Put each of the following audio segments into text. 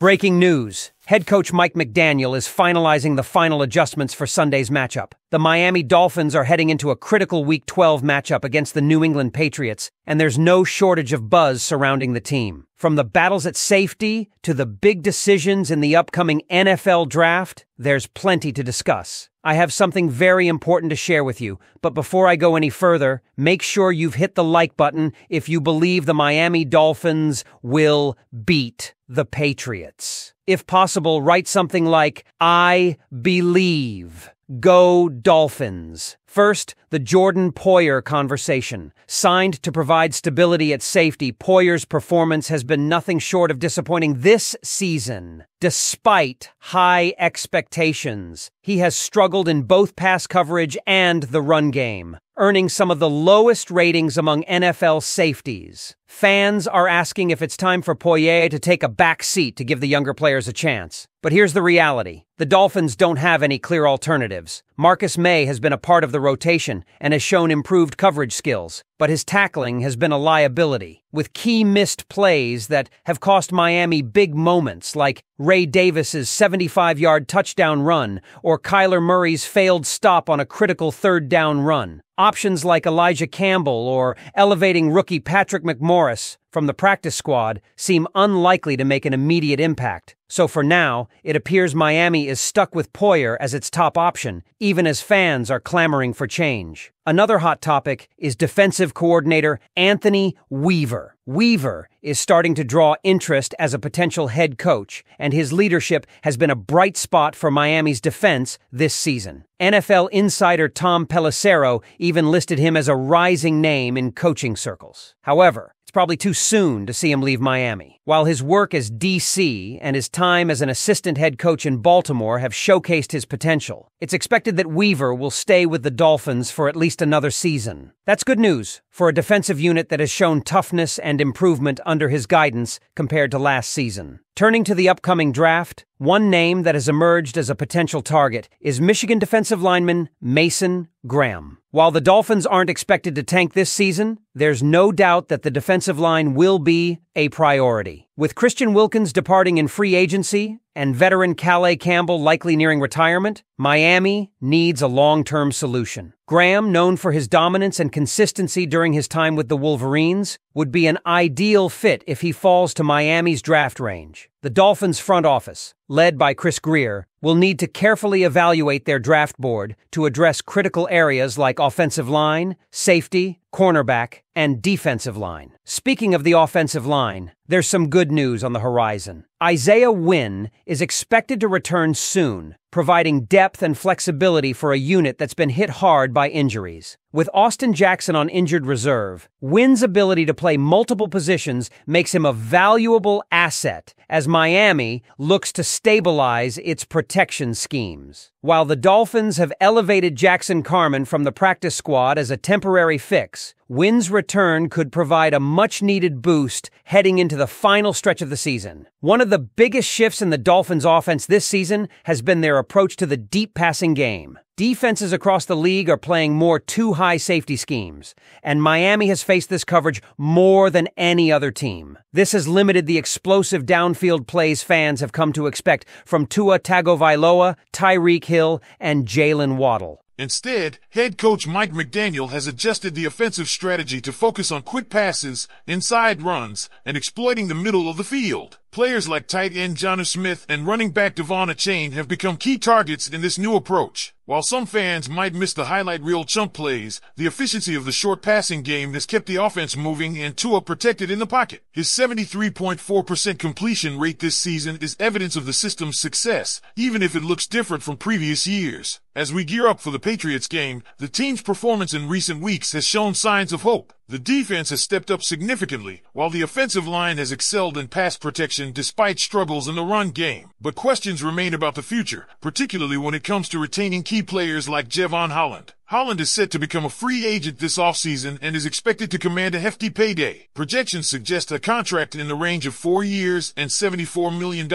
Breaking news. Head coach Mike McDaniel is finalizing the final adjustments for Sunday's matchup. The Miami Dolphins are heading into a critical Week 12 matchup against the New England Patriots, and there's no shortage of buzz surrounding the team. From the battles at safety to the big decisions in the upcoming NFL draft, there's plenty to discuss. I have something very important to share with you, but before I go any further, make sure you've hit the like button if you believe the Miami Dolphins will beat the Patriots. If possible, write something like, I believe. Go Dolphins. First, the Jordan Poyer conversation. Signed to provide stability at safety, Poyer's performance has been nothing short of disappointing this season. Despite high expectations, he has struggled in both pass coverage and the run game, earning some of the lowest ratings among NFL safeties. Fans are asking if it's time for Poyer to take a back seat to give the younger players a chance. But here's the reality. The Dolphins don't have any clear alternatives. Marcus Maye has been a part of the rotation and has shown improved coverage skills, but his tackling has been a liability, with key missed plays that have cost Miami big moments like Ray Davis's 75-yard touchdown run or Kyler Murray's failed stop on a critical third down run. Options like Elijah Campbell or elevating rookie Patrick McMorris from the practice squad seem unlikely to make an immediate impact. So for now, it appears Miami is stuck with Poyer as its top option, even as fans are clamoring for change. Another hot topic is defensive coordinator Anthony Weaver. Weaver is starting to draw interest as a potential head coach, and his leadership has been a bright spot for Miami's defense this season. NFL insider Tom Pelissero even listed him as a rising name in coaching circles. However, it's probably too soon to see him leave Miami. While his work as DC and his time as an assistant head coach in Baltimore have showcased his potential, it's expected that Weaver will stay with the Dolphins for at least another season. That's good news for a defensive unit that has shown toughness and improvement under his guidance compared to last season. Turning to the upcoming draft, one name that has emerged as a potential target is Michigan defensive lineman Mason Graham. While the Dolphins aren't expected to tank this season, there's no doubt that the defensive line will be a priority. With Christian Wilkins departing in free agency and veteran Calais Campbell likely nearing retirement, Miami needs a long term solution. Graham, known for his dominance and consistency during his time with the Wolverines, would be an ideal fit if he falls to Miami's draft range. The Dolphins front office, led by Chris Grier, will need to carefully evaluate their draft board to address critical areas like offensive line, safety, cornerback, and defensive line. Speaking of the offensive line, there's some good news on the horizon. Isaiah Wynn is expected to return soon, providing depth and flexibility for a unit that's been hit hard by injuries. With Austin Jackson on injured reserve, Wynn's ability to play multiple positions makes him a valuable asset as Miami looks to stabilize its protection schemes. While the Dolphins have elevated Jackson Carman from the practice squad as a temporary fix, Wynn's return could provide a much needed boost heading into the final stretch of the season. One of the biggest shifts in the Dolphins' offense this season has been their approach to the deep passing game. Defenses across the league are playing more two high safety schemes, and Miami has faced this coverage more than any other team. This has limited the explosive downfield plays fans have come to expect from Tua Tagovailoa, Tyreek Hill, and Jalen Waddle. Instead, head coach Mike McDaniel has adjusted the offensive strategy to focus on quick passes, inside runs, and exploiting the middle of the field. Players like tight end Jonnu Smith and running back De'Von Achane have become key targets in this new approach. While some fans might miss the highlight reel chunk plays, the efficiency of the short passing game has kept the offense moving and Tua protected in the pocket. His 73.4% completion rate this season is evidence of the system's success, even if it looks different from previous years. As we gear up for the Patriots game, the team's performance in recent weeks has shown signs of hope. The defense has stepped up significantly, while the offensive line has excelled in pass protection despite struggles in the run game. But questions remain about the future, particularly when it comes to retaining key players like Jevon Holland. Holland is set to become a free agent this offseason and is expected to command a hefty payday. Projections suggest a contract in the range of four years and $74 million,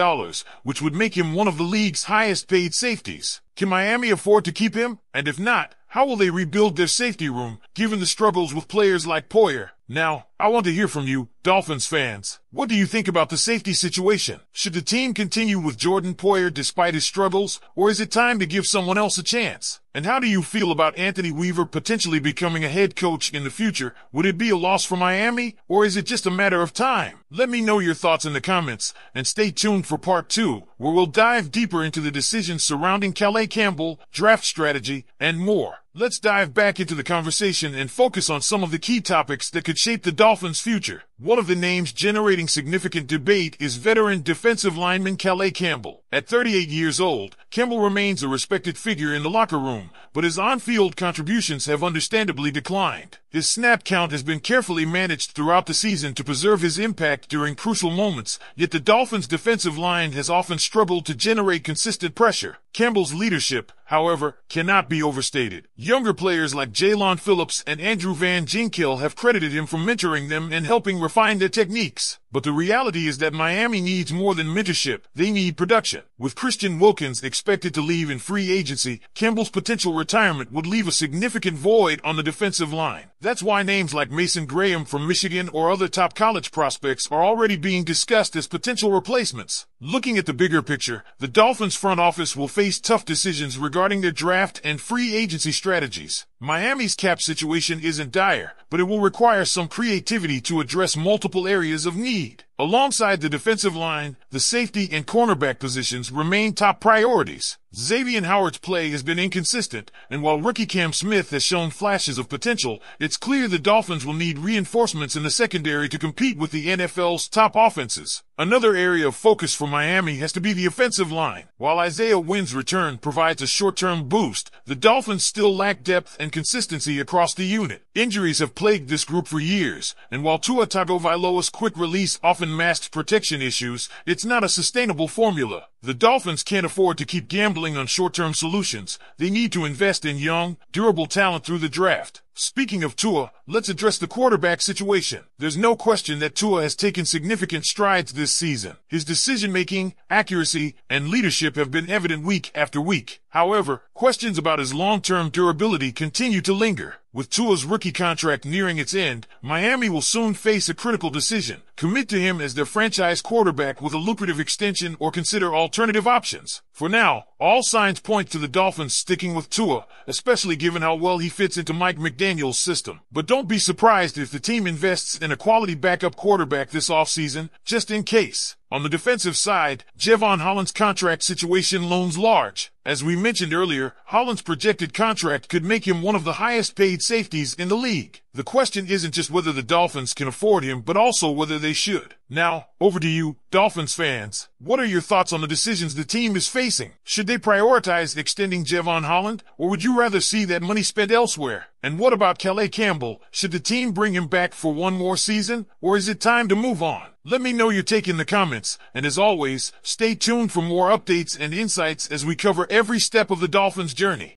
which would make him one of the league's highest paid safeties. Can Miami afford to keep him? And if not, how will they rebuild their safety room, given the struggles with players like Poyer? Now, I want to hear from you, Dolphins fans. What do you think about the safety situation? Should the team continue with Jordan Poyer despite his struggles, or is it time to give someone else a chance? And how do you feel about Anthony Weaver potentially becoming a head coach in the future? Would it be a loss for Miami, or is it just a matter of time? Let me know your thoughts in the comments, and stay tuned for part two, where we'll dive deeper into the decisions surrounding Calais Campbell, draft strategy, and more. Let's dive back into the conversation and focus on some of the key topics that could shape the Dolphins' future. One of the names generating significant debate is veteran defensive lineman Calais Campbell. At 38 years old, Campbell remains a respected figure in the locker room, but his on-field contributions have understandably declined. His snap count has been carefully managed throughout the season to preserve his impact during crucial moments, yet the Dolphins' defensive line has often struggled to generate consistent pressure. Campbell's leadership, however, cannot be overstated. Younger players like Jaelan Phillips and Andrew Van Ginkel have credited him for mentoring them and helping refine their techniques. But the reality is that Miami needs more than mentorship. They need production. With Christian Wilkins expected to leave in free agency, Campbell's potential retirement would leave a significant void on the defensive line. That's why names like Mason Graham from Michigan or other top college prospects are already being discussed as potential replacements. Looking at the bigger picture, the Dolphins front office will face tough decisions regarding their draft and free agency strategies. Miami's cap situation isn't dire, but it will require some creativity to address multiple areas of need. Alongside the defensive line, the safety and cornerback positions remain top priorities. Xavier Howard's play has been inconsistent, and while rookie Cam Smith has shown flashes of potential, it's clear the Dolphins will need reinforcements in the secondary to compete with the NFL's top offenses. Another area of focus for Miami has to be the offensive line. While Isaiah Wynn's return provides a short-term boost, the Dolphins still lack depth and consistency across the unit. Injuries have plagued this group for years, and while Tua Tagovailoa's quick release often masks protection issues, it's not a sustainable formula. The Dolphins can't afford to keep gambling on short-term solutions. They need to invest in young, durable talent through the draft. Speaking of Tua, let's address the quarterback situation. There's no question that Tua has taken significant strides this season. His decision-making, accuracy, and leadership have been evident week after week. However, questions about his long-term durability continue to linger. With Tua's rookie contract nearing its end, Miami will soon face a critical decision. Commit to him as their franchise quarterback with a lucrative extension or consider alternative options. For now, all signs point to the Dolphins sticking with Tua, especially given how well he fits into Mike McDaniel's system. But don't be surprised if the team invests in a quality backup quarterback this offseason, just in case. On the defensive side, Jevon Holland's contract situation looms large. As we mentioned earlier, Holland's projected contract could make him one of the highest paid safeties in the league. The question isn't just whether the Dolphins can afford him, but also whether they should. Now, over to you, Dolphins fans. What are your thoughts on the decisions the team is facing? Should they prioritize extending Jevon Holland, or would you rather see that money spent elsewhere? And what about Calais Campbell? Should the team bring him back for one more season, or is it time to move on? Let me know your take in the comments, and as always, stay tuned for more updates and insights as we cover every step of the Dolphins' journey.